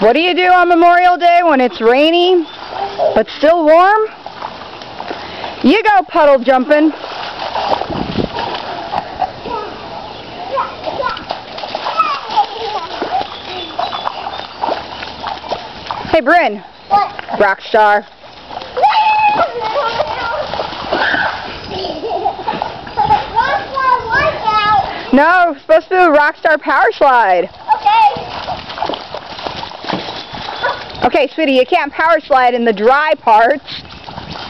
What do you do on Memorial Day when it's rainy but still warm? You go puddle jumping. Hey Bryn. What? Rockstar. No, supposed to do a Rockstar Power Slide. Okay. Okay, sweetie, you can't power slide in the dry parts.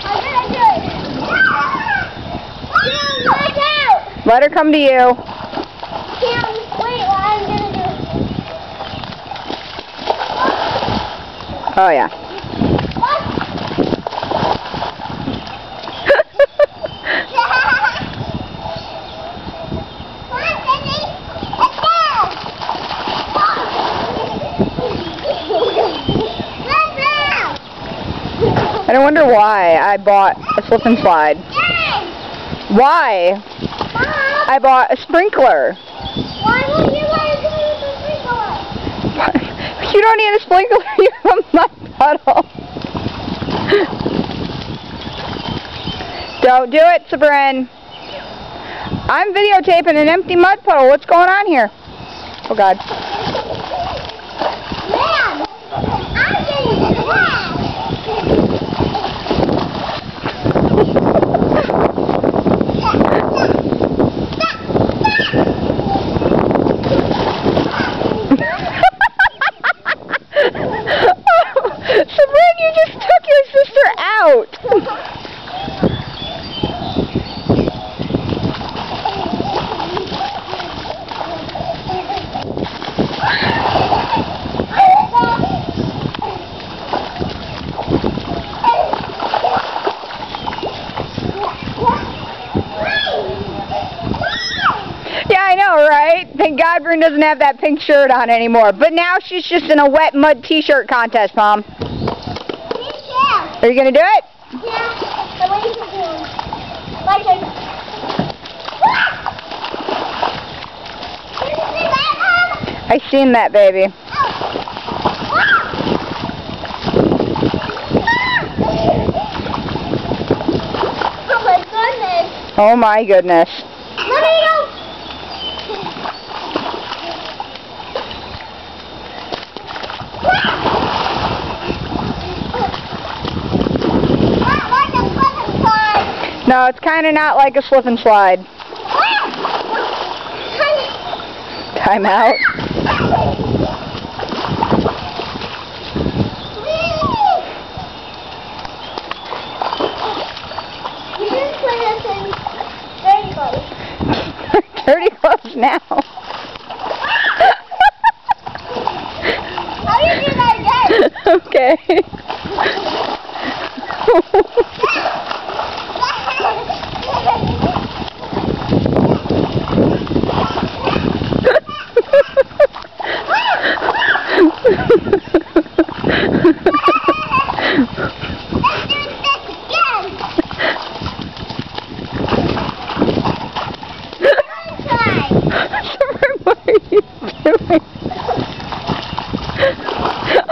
I'm gonna do it. Watch out! Let her come to you. Cam, wait, what I'm gonna do. Oh, yeah. And I wonder why I bought a slip and slide. Why? I bought a sprinkler. Why would you want to do the sprinkler? You don't need a sprinkler, you're a mud puddle. Don't do it, Sabryn. I'm videotaping an empty mud puddle. What's going on here? Oh, God. I know, right? Thank God Bryn doesn't have that pink shirt on anymore. But now she's just in a wet mud t-shirt contest, Mom. Yeah. Are you going to do it? Yeah. The way you do it. My turn. I seen that, baby. Oh my goodness. Oh, my goodness. Let me go. Not like a slip and slide. No, it's kind of not like a slip and slide. Time out. You didn't play this in very close. Dirty clothes now. okay. Sorry.